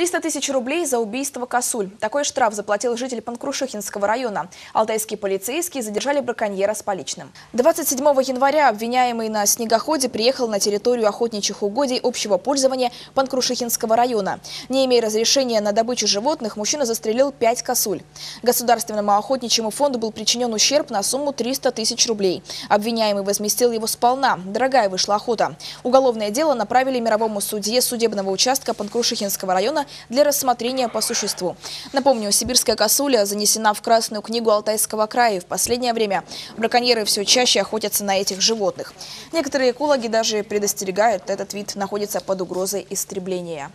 300 тысяч рублей за убийство косуль. Такой штраф заплатил житель Панкрушихинского района. Алтайские полицейские задержали браконьера с поличным. 27 января обвиняемый на снегоходе приехал на территорию охотничьих угодий общего пользования Панкрушихинского района. Не имея разрешения на добычу животных, мужчина застрелил 5 косуль. Государственному охотничьему фонду был причинен ущерб на сумму 300 тысяч рублей. Обвиняемый возместил его сполна. Дорогая вышла охота. Уголовное дело направили мировому судье судебного участка Панкрушихинского района для рассмотрения по существу. Напомню, сибирская косуля занесена в Красную книгу Алтайского края. В последнее время браконьеры все чаще охотятся на этих животных. Некоторые экологи даже предостерегают, этот вид находится под угрозой истребления.